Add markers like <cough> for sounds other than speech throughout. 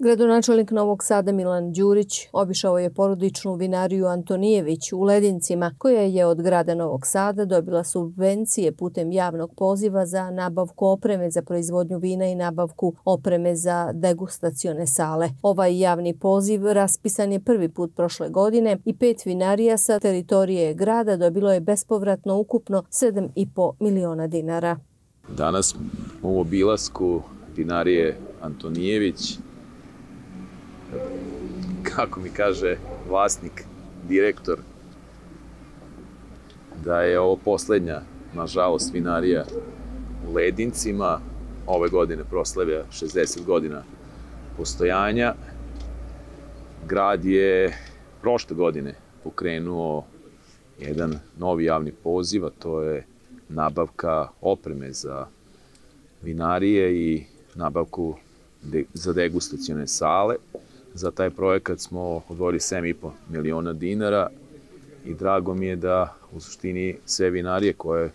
Gradonačelnik Novog Sada Milan Đurić obišao je porodičnu vinariju Antonijević u Ledincima, koja je od grada Novog Sada dobila subvencije putem javnog poziva za nabavku opreme za proizvodnju vina i nabavku opreme za degustacione sale. Ovaj javni poziv raspisan je prvi put prošle godine i pet vinarija sa teritorije grada dobilo je bespovratno ukupno 7,5 miliona dinara. Danas u obilasku vinarije Antonijević kako mi kaže vlasnik, direktor, da je ovo poslednja, nažalost, vinarija u Ledincima. Ove godine proslavlja 60 godina postojanja. Grad je prošle godine pokrenuo jedan novi javni poziv, a to je nabavka opreme za vinarije i nabavku de, za degustacione sale. Za taj projekat smo odvojili 7,5 miliona dinara i drago mi je da u suštini sve vinarije koje,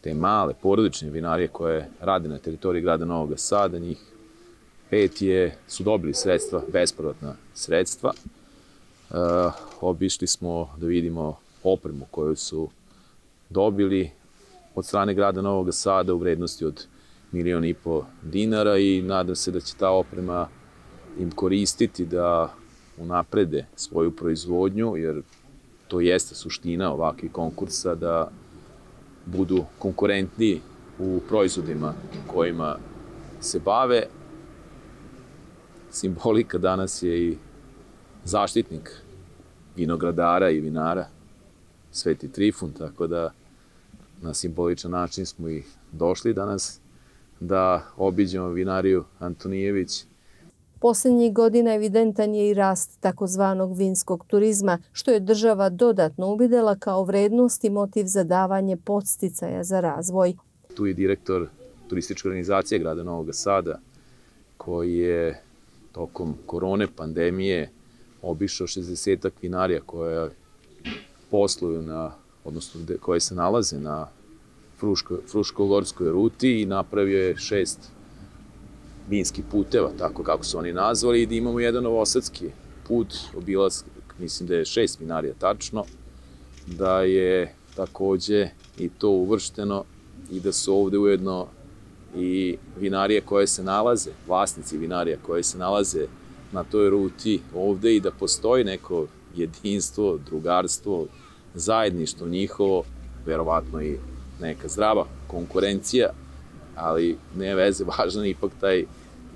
te male porodične vinarije koje rade na teritoriji grada Novog Sada, njih pet je, su dobili sredstva, bespovratna sredstva. E, obišli smo da vidimo opremu koju su dobili od strane grada Novog Sada u vrednosti od milion i po dinara i nadam se da će ta oprema im koristiti da unaprede svoju proizvodnju, jer to jeste suština ovakvih konkursa, da budu konkurentni u proizvodima kojima se bave. Simbolika danas je i zaštitnik vinogradara i vinara, Sveti Trifun, tako da na simboličan način smo i došli danas da obiđemo vinariju Antonijević, Poslednjih godina evidentan je i rast takozvanog vinskog turizma, što je država dodatno uvidela kao vrednost i motiv za davanje podsticaja za razvoj. Tu je direktor turističke organizacije grada Novog Sada, koji je tokom korone pandemije obišao 60 vinarija koje posluju na, odnosno koje se nalaze na Fruško, Fruškogorskoj ruti i napravio je šest vinskih puteva, tako kako su oni nazvali, i da imamo jedan novosadski put, obilaz, mislim da je šest vinarija tačno, da je takođe i to uvršteno i da su ovde ujedno i vinarije koje se nalaze, vlasnici vinarija koje se nalaze na toj ruti ovde i da postoji neko jedinstvo, drugarstvo, zajedništvo njihovo, verovatno i neka zdrava konkurencija, ali ne veze, <laughs> važan je ipak taj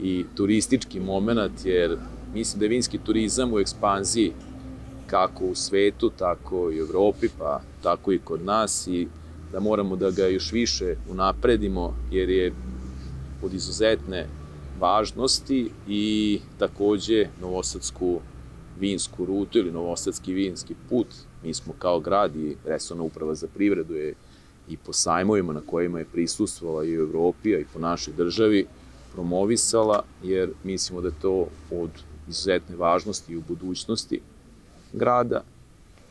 i turistički moment, jer mislim da je vinski turizam u ekspanziji kako u svetu, tako i u Evropi, pa tako i kod nas i da moramo da ga još više unapredimo, jer je od izuzetne važnosti i takođe Novosadsku vinsku rutu ili Novosadski vinski put. Mi smo kao grad i Resona uprava za privredu je i po sajmovima na kojima je prisustvovala i u Evropi, a i po našoj državi, promovisala, jer mislimo da je to od izuzetne važnosti i u budućnosti grada,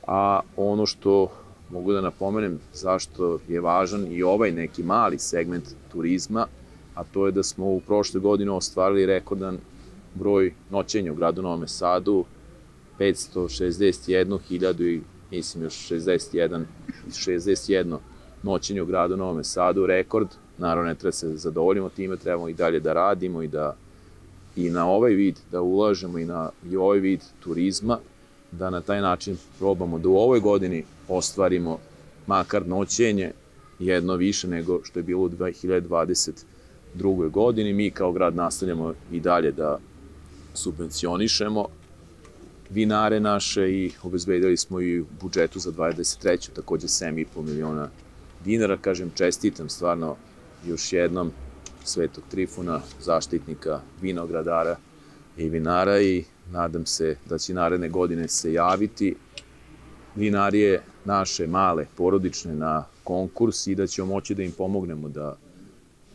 a ono što mogu da napomenem zašto je važan i ovaj neki mali segment turizma, a to je da smo u prošle godine ostvarili rekordan broj noćenja u gradu Novome Sadu, 561.000 i mislim još 61, 61 noćenje u gradu Novome Sadu, rekord. Naravno, ne treba se zadovoljimo time, trebamo i dalje da radimo i da i na ovaj vid da ulažemo i na i ovaj vid turizma, da na taj način probamo da u ovoj godini ostvarimo makar noćenje jedno više nego što je bilo u 2022. godini. Mi kao grad nastavljamo i dalje da subvencionišemo vinare naše i obezbedili smo i u budžetu za 23. takođe 7,5 miliona dinara. Kažem, čestitam stvarno još jednom Svetog Trifuna, zaštitnika vinogradara i vinara i nadam se da će naredne godine se javiti vinarije naše male, porodične na konkurs i da ćemo moći da im pomognemo da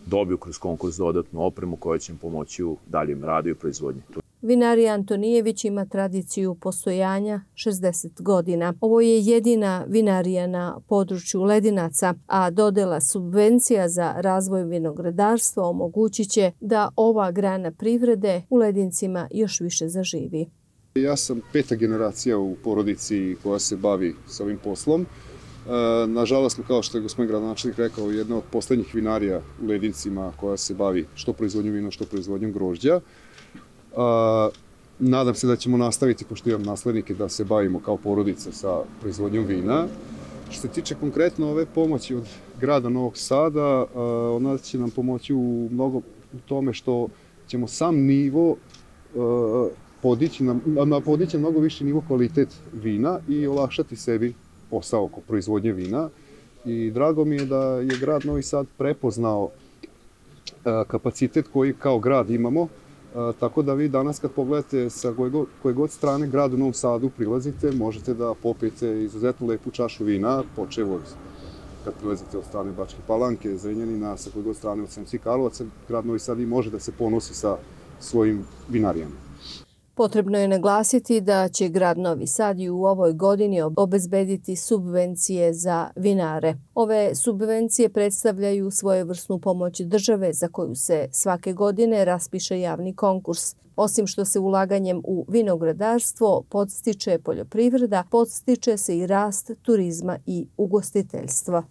dobiju kroz konkurs dodatnu opremu koja će im pomoći u daljem radu i proizvodnji. Vinarija Antonijević ima tradiciju postojanja 60 godina. Ovo je jedina vinarija na području Ledinaca, a dodela subvencija za razvoj vinogradarstva omogućit će da ova grana privrede u Ledincima još više zaživi. Ja sam peta generacija u porodici koja se bavi s ovim poslom. E, nažalost, kao što je gospodin gradonačelnik rekao, jedna od poslednjih vinarija u Ledincima koja se bavi što proizvodnjom vina, što proizvodnjom grožđa. Nadam se da ćemo nastaviti, pošto imam naslednike, da se bavimo kao porodica sa proizvodnjom vina. Što se tiče konkretno ove pomoći od grada Novog Sada, ona će nam pomoći u mnogo u tome što ćemo sam nivo podići na, na podići mnogo više nivo kvalitet vina i olakšati sebi posao oko proizvodnje vina. I drago mi je da je grad Novi Sad prepoznao kapacitet koji kao grad imamo, tako da vi danas kad pogledate sa koje god, koje god strane grad u Novom Sadu prilazite, možete da popijete izuzetno lepu čašu vina, počev od kad prilazite od strane Bačke Palanke, Zrenjanina, sa koje god strane od Semci Karlovaca, grad Novi Sad i može da se ponosi sa svojim vinarijama. Potrebno je naglasiti da će grad Novi Sad i u ovoj godini obezbediti subvencije za vinare. Ove subvencije predstavljaju svojevrsnu pomoć države za koju se svake godine raspiše javni konkurs. Osim što se ulaganjem u vinogradarstvo podstiče poljoprivreda, podstiče se i rast turizma i ugostiteljstva.